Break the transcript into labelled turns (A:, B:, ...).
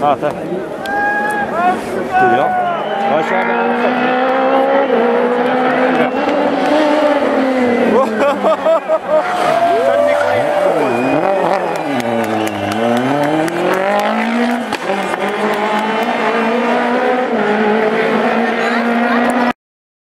A: 啊，对，主要，好下面。